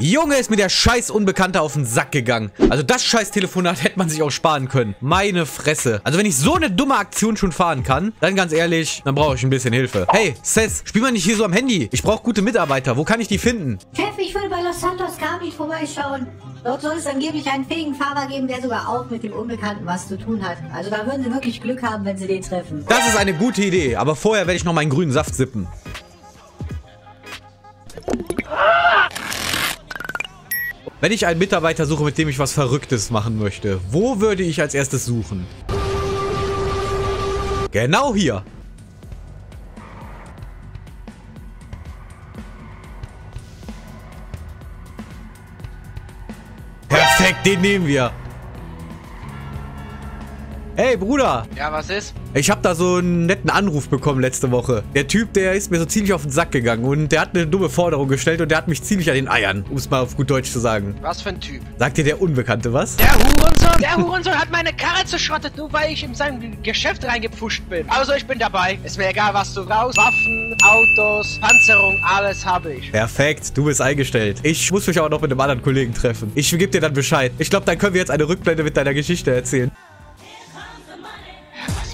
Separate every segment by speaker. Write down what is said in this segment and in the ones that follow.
Speaker 1: Junge, ist mir der scheiß Unbekannte auf den Sack gegangen. Also das scheiß Telefonat hätte man sich auch sparen können. Meine Fresse. Also wenn ich so eine dumme Aktion schon fahren kann, dann ganz ehrlich, dann brauche ich ein bisschen Hilfe. Hey, Seth, spiel mal nicht hier so am Handy. Ich brauche gute Mitarbeiter. Wo kann ich die finden?
Speaker 2: Chef, ich will bei Los Santos Carbid vorbeischauen. Dort soll es angeblich einen fähigen Fahrer geben, der sogar auch mit dem Unbekannten was zu tun hat. Also da würden Sie wirklich Glück haben, wenn Sie den treffen.
Speaker 1: Das ist eine gute Idee. Aber vorher werde ich noch meinen grünen Saft sippen. Wenn ich einen Mitarbeiter suche, mit dem ich was Verrücktes machen möchte, wo würde ich als erstes suchen? Genau hier. Perfekt, den nehmen wir. Hey, Bruder.
Speaker 3: Ja, was ist?
Speaker 1: Ich habe da so einen netten Anruf bekommen letzte Woche. Der Typ, der ist mir so ziemlich auf den Sack gegangen und der hat eine dumme Forderung gestellt und der hat mich ziemlich an den Eiern, um es mal auf gut Deutsch zu sagen.
Speaker 3: Was für ein Typ?
Speaker 1: Sagt dir der Unbekannte was?
Speaker 3: Der Hurensohn? Der Hurensohn hat meine Karre zerschrottet, nur weil ich in sein Geschäft reingepfuscht bin. Also ich bin dabei. Ist mir egal, was du brauchst. Waffen, Autos, Panzerung, alles habe ich.
Speaker 1: Perfekt, du bist eingestellt. Ich muss mich auch noch mit einem anderen Kollegen treffen. Ich gebe dir dann Bescheid. Ich glaube, dann können wir jetzt eine Rückblende mit deiner Geschichte erzählen.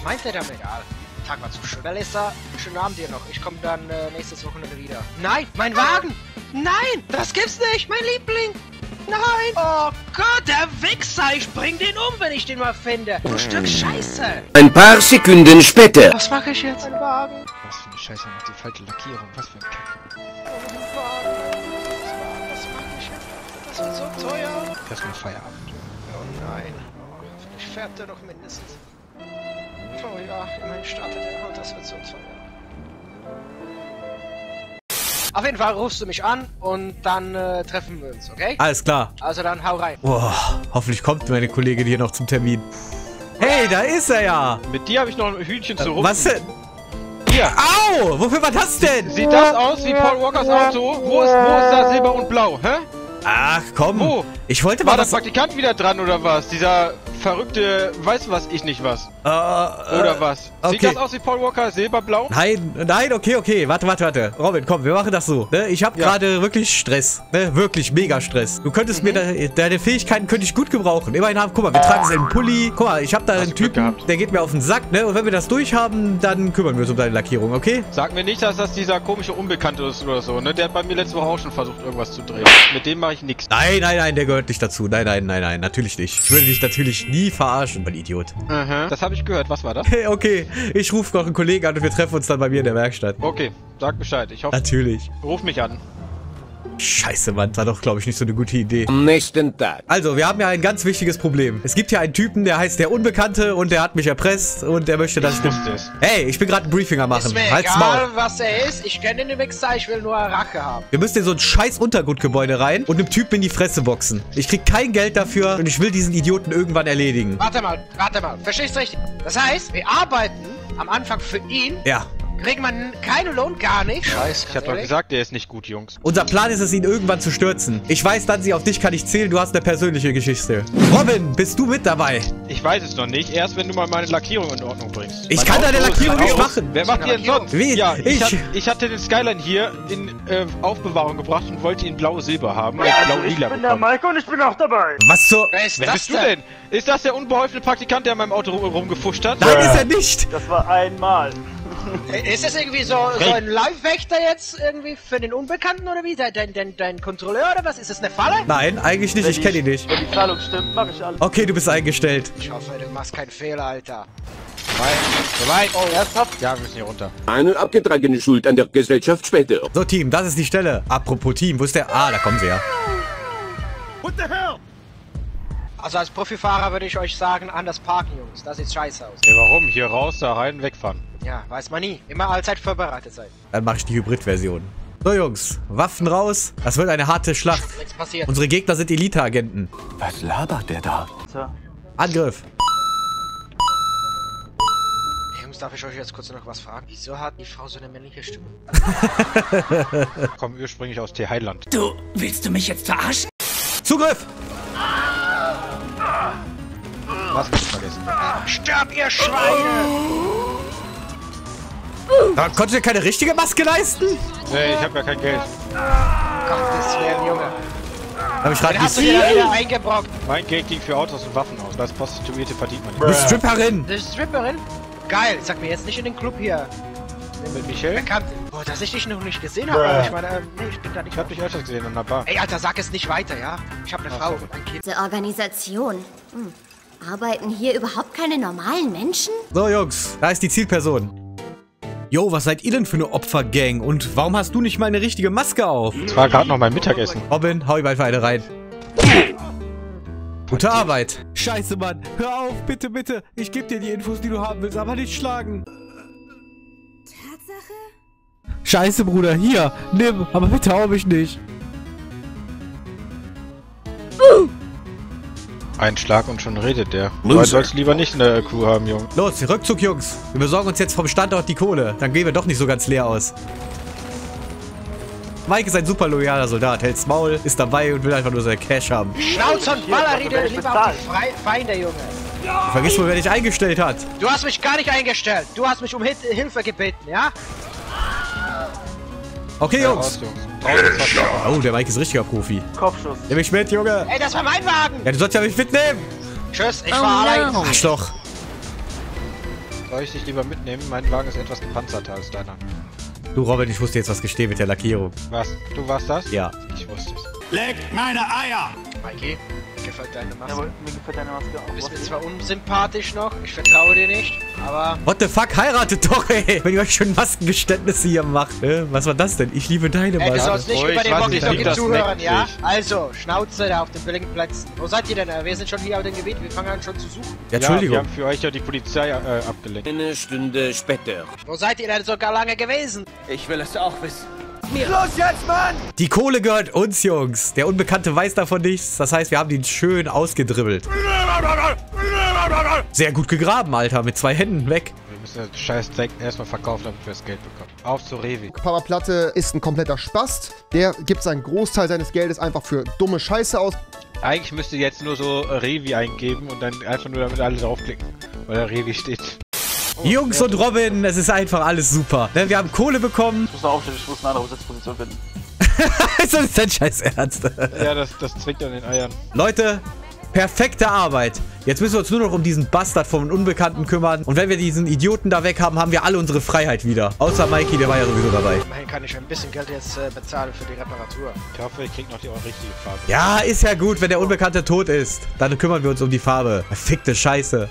Speaker 3: Was meint er damit? Ja, Tag war zu schön. Melissa, schönen Abend dir noch. Ich komme dann äh, nächstes Wochenende wieder. Nein, mein Wagen! Nein, das gibt's nicht, mein Liebling! Nein! Oh Gott, der Wichser! Ich bring den um, wenn ich den mal finde. Du Stück Scheiße!
Speaker 4: Ein paar Sekunden später.
Speaker 3: Was mache ich jetzt? Mein Wagen.
Speaker 5: Was für eine Scheiße macht die falsche Lackierung? Was für ein Kack.
Speaker 3: Oh, mein Wagen. Was mache ich jetzt? Das wird so teuer.
Speaker 5: Erstmal Feierabend.
Speaker 3: Oh nein. Oh, vielleicht färbt er noch mindestens. Oh ja, immerhin startet er und das wird so teuer. Auf jeden Fall rufst du mich an und dann äh, treffen wir uns, okay?
Speaker 1: Alles klar.
Speaker 3: Also dann hau rein.
Speaker 1: Boah, hoffentlich kommt meine Kollegin hier noch zum Termin. Hey, da ist er ja.
Speaker 5: Mit dir habe ich noch ein Hühnchen zu rufen.
Speaker 1: Was denn?
Speaker 5: Hier.
Speaker 1: Au! Wofür war das denn?
Speaker 5: Sieht das aus wie Paul Walkers Auto? Wo ist, wo ist da Silber und Blau, hä?
Speaker 1: Ach, komm.
Speaker 5: Wo?
Speaker 1: Ich wollte mal
Speaker 5: War der. Praktikant wieder dran oder was? Dieser verrückte, weiß was ich nicht was.
Speaker 1: Äh,
Speaker 5: Oder
Speaker 1: äh,
Speaker 5: was?
Speaker 1: okay.
Speaker 5: Sieht das aus wie Paul Walker, silberblau?
Speaker 1: Nein, nein, okay, okay. Warte, warte, warte. Robin, komm, wir machen das so. Ne? Ich habe
Speaker 5: Ja.
Speaker 1: gerade wirklich Stress. Ne? Wirklich mega Stress. Du könntest mir de deine Fähigkeiten könnte ich gut gebrauchen. Immerhin haben, guck mal, wir tragen selben Pulli. Guck mal, ich habe da
Speaker 5: Hast
Speaker 1: einen
Speaker 5: du
Speaker 1: Typen,
Speaker 5: gehabt.
Speaker 1: der geht mir auf den Sack, ne? Und wenn wir das durchhaben, dann kümmern wir uns um deine Lackierung, okay?
Speaker 5: Sag mir nicht, dass das dieser komische Unbekannte ist oder so, ne? Der hat bei mir letzte Woche auch schon versucht, irgendwas zu drehen. Mit dem mache ich nichts.
Speaker 1: Nein, nein, nein, der gehört nicht dazu. Nein, nein, nein, nein, natürlich nicht. Ich würde dich natürlich nie verarschen, mein Idiot.
Speaker 5: Aha. Das habe ich gehört. Was war das?
Speaker 1: Hey, okay, ich rufe noch einen Kollegen an und wir treffen uns dann bei mir in der Werkstatt.
Speaker 5: Okay, sag Bescheid. Ich hoffe,
Speaker 1: Natürlich.
Speaker 5: ruf mich an.
Speaker 1: Scheiße, Mann, war doch, glaube ich, nicht so eine gute Idee.
Speaker 4: Am nächsten Tag.
Speaker 1: Also, wir haben ja ein ganz wichtiges Problem. Es gibt hier einen Typen, der heißt der Unbekannte und der hat mich erpresst und der möchte, dass ich...
Speaker 5: Es.
Speaker 1: Hey, ich bin gerade ein Briefing am
Speaker 3: Ist
Speaker 1: machen.
Speaker 3: mir
Speaker 1: Halt's
Speaker 3: egal,
Speaker 1: Maul.
Speaker 3: was er ist. Ich kenne den Wichser, ich will nur Rache haben.
Speaker 1: Wir müssen in so ein scheiß Untergrundgebäude rein und einem Typen in die Fresse boxen. Ich krieg kein Geld dafür und ich will diesen Idioten irgendwann erledigen.
Speaker 3: Warte mal, warte mal. Verstehst du richtig? Das heißt, wir arbeiten am Anfang für ihn,
Speaker 1: Ja.
Speaker 3: Kriegen man keinen Lohn, gar nicht. Scheiße,
Speaker 5: Ich hab doch gesagt, der ist nicht gut, Jungs.
Speaker 1: Unser Plan ist es, ihn irgendwann zu stürzen. Ich weiß, Danzi, auf dich kann ich zählen. Du hast eine persönliche Geschichte. Robin, bist du mit dabei?
Speaker 5: Ich weiß es noch nicht. Erst wenn du mal meine Lackierung in Ordnung bringst.
Speaker 1: Ich
Speaker 5: Mein
Speaker 1: kann deine Lackierung nicht machen.
Speaker 5: Wer macht die denn sonst?
Speaker 1: Wie?
Speaker 5: Ja, ich,
Speaker 1: Ich.
Speaker 5: hat- ich hatte den Skyline hier in äh, Aufbewahrung gebracht und wollte ihn blau-silber haben. Und blau-lila bekommen.
Speaker 6: Maiko und ich bin auch dabei.
Speaker 1: Was zur...
Speaker 3: Wer ist
Speaker 5: Wer
Speaker 3: das
Speaker 5: bist du denn? Ist das der unbeholfene Praktikant, der an meinem Auto rum- rumgefuscht hat?
Speaker 1: Nein, ist er nicht.
Speaker 6: Das war einmal.
Speaker 3: Äh, Ist das irgendwie so, so ein Live-Wächter jetzt irgendwie für den Unbekannten oder wie? Dein, dein, dein, Kontrolleur oder was? Ist das eine Falle?
Speaker 1: Nein, eigentlich nicht. Ich kenne ihn nicht.
Speaker 6: Wenn die Zahlung stimmt, mache ich alles.
Speaker 1: Okay, du bist eingestellt.
Speaker 3: Ich hoffe, du machst keinen Fehler, Alter.
Speaker 5: Soweit.
Speaker 6: Oh, ernsthaft?
Speaker 5: Ja, wir müssen hier runter.
Speaker 4: Eine abgetragene Schuld an der Gesellschaft später.
Speaker 1: So, Team, das ist die Stelle. Apropos Team, wo ist der... Ah, da kommen sie ja.
Speaker 3: Also als Profifahrer würde ich euch sagen, anders parken, Jungs. Das sieht scheiße aus.
Speaker 5: Ja, warum? Hier raus, da rein, wegfahren.
Speaker 3: Ja, weiß man nie. Immer allzeit vorbereitet sein.
Speaker 1: Dann mache ich die Hybrid-Version. So, Jungs, Waffen raus. Das wird eine harte Schlacht.
Speaker 3: Nichts passiert.
Speaker 1: Unsere Gegner sind Elite-Agenten.
Speaker 4: Was labert der da?
Speaker 6: So.
Speaker 1: Angriff.
Speaker 3: Jungs, darf ich euch jetzt kurz noch was fragen? Wieso hat die Frau so eine männliche Stimme?
Speaker 5: Kommen ursprünglich aus Thailand.
Speaker 7: Du, willst du mich jetzt verarschen?
Speaker 1: Zugriff!
Speaker 5: Was nicht vergessen.
Speaker 3: Stirb, ihr Schweine!
Speaker 1: Da konntest du dir keine richtige Maske leisten?
Speaker 5: Nee, ich hab ja kein Geld.
Speaker 3: Gottes Willen, Junge.
Speaker 1: Hab ich gerade
Speaker 3: hast du da wieder eingebrockt.
Speaker 5: Mein Geld ging für Autos und Waffen aus. Das Prostituierte verdient man
Speaker 1: Du
Speaker 5: nicht.
Speaker 1: Stripperin.
Speaker 3: Das ist Stripperin? Geil, sag mir jetzt nicht in den Club hier.
Speaker 5: Mit Michel?
Speaker 3: Bekannt. Boah, dass ich dich noch nicht gesehen habe. aber Ich meine, ähm, nee, ich bin da nicht.
Speaker 5: Ich hab dich öfters gesehen an der Bar.
Speaker 3: Ey, Alter, sag es nicht weiter, ja? Ich habe eine Frau und ein Kind.
Speaker 8: Diese Organisation. Hm. Arbeiten hier überhaupt keine normalen Menschen?
Speaker 1: So, Jungs, da ist die Zielperson. Jo, was seid ihr denn für eine Opfergang? Und warum hast du nicht mal eine richtige Maske auf?
Speaker 5: Das war gerade noch mein Mittagessen.
Speaker 1: Robin, hau ihm einfach eine rein. Gute Arbeit. Scheiße, Mann. Hör auf, bitte, bitte. Ich gebe dir die Infos, die du haben willst, aber nicht schlagen. Tatsache? Scheiße, Bruder. Hier, nimm. Aber bitte hau mich nicht.
Speaker 5: Ein Schlag und schon redet der. Du sollst lieber nicht eine Crew haben, Junge.
Speaker 1: Los, Rückzug, Jungs. Wir besorgen uns jetzt vom Standort die Kohle. Dann gehen wir doch nicht so ganz leer aus. Mike ist ein super loyaler Soldat, hält's Maul, ist dabei und will einfach nur sein Cash haben.
Speaker 3: Schnauze und Balleride, lieber auf die Feinde, Junge.
Speaker 1: Vergiss wohl, wer dich eingestellt hat.
Speaker 3: Du hast mich gar nicht eingestellt. Du hast mich um Hilfe gebeten, ja?
Speaker 1: Okay, Jungs.
Speaker 5: Raus.
Speaker 1: Oh, der Mike ist richtiger Profi.
Speaker 6: Kopfschuss.
Speaker 1: Nimm mich mit, Junge.
Speaker 3: Ey, das war mein Wagen.
Speaker 1: Ja, du sollst ja mich mitnehmen.
Speaker 3: Tschüss, ich war allein.
Speaker 1: Arschloch.
Speaker 5: Soll ich dich lieber mitnehmen? Mein Wagen ist etwas gepanzerter als deiner.
Speaker 1: Du, Robin, ich wusste jetzt, was gestehen mit der Lackierung.
Speaker 5: Was? Du warst das?
Speaker 1: Ja.
Speaker 5: Ich wusste es.
Speaker 3: Mikey, mir gefällt deine Maske.
Speaker 6: Jawohl, mir gefällt deine Maske auch.
Speaker 3: Du bist mir zwar unsympathisch noch, ich vertraue dir nicht, aber
Speaker 1: What the fuck? Heiratet doch, ey. Wenn ihr euch schon Maskengeständnisse hier macht. Äh, was war das denn? Ich liebe deine
Speaker 3: ey, du
Speaker 1: Maske.
Speaker 3: sollst nicht
Speaker 5: ruhig,
Speaker 3: über den
Speaker 5: das
Speaker 3: zuhören, ja? Also, Schnauze da auf den billigen Plätzen. Wo seid ihr denn? Wir sind schon hier auf dem Gebiet, wir fangen an schon zu suchen.
Speaker 1: Ja,
Speaker 5: Ja,
Speaker 1: Entschuldigung.
Speaker 5: wir haben für euch ja die Polizei äh, abgelenkt.
Speaker 4: Eine Stunde später.
Speaker 3: Wo seid ihr denn so gar lange gewesen?
Speaker 4: Ich will es auch wissen.
Speaker 1: Die Kohle gehört uns, Jungs. Der Unbekannte weiß davon nichts. Das heißt, wir haben ihn schön ausgedribbelt. Sehr gut gegraben, Alter. Mit zwei Händen weg.
Speaker 5: Wir müssen das scheiß Dreck erstmal verkaufen, damit wir das Geld bekommen. Auf zu Revi.
Speaker 9: Papa Platte ist ein kompletter Spast. Der gibt seinen Großteil seines Geldes einfach für dumme Scheiße aus.
Speaker 5: Eigentlich müsste jetzt nur so Revi eingeben und dann einfach nur damit alle draufklicken. Weil da Revi steht.
Speaker 1: Jungs und Robin, es ist einfach alles super. Ne, Wir haben Kohle bekommen.
Speaker 6: Ich muss noch aufstehen, ich muss eine andere Sitzposition finden.
Speaker 1: das ist dein Scheiß Ernst.
Speaker 5: Ja, das, das zwickt an den Eiern.
Speaker 1: Leute, perfekte Arbeit. Jetzt müssen wir uns nur noch um diesen Bastard vom Unbekannten kümmern. Und wenn wir diesen Idioten da weg haben, haben wir alle unsere Freiheit wieder. Außer Mikey, der war ja sowieso dabei.
Speaker 3: Immerhin kann ich ein bisschen Geld jetzt äh, bezahlen für die Reparatur.
Speaker 5: Ich hoffe, ich krieg noch die richtige Farbe.
Speaker 1: Ja, ist ja gut, wenn der Unbekannte tot ist. Dann kümmern wir uns um die Farbe. Verfickte Scheiße.